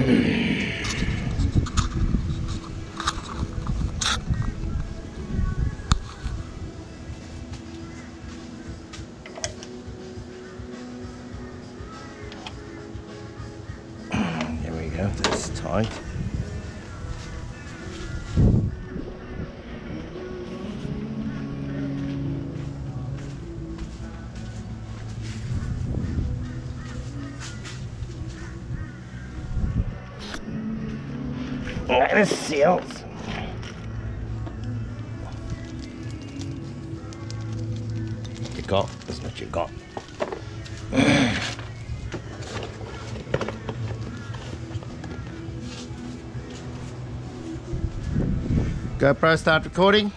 Here we go, that's tight. And it seals. You got, that's what you got. GoPro start recording.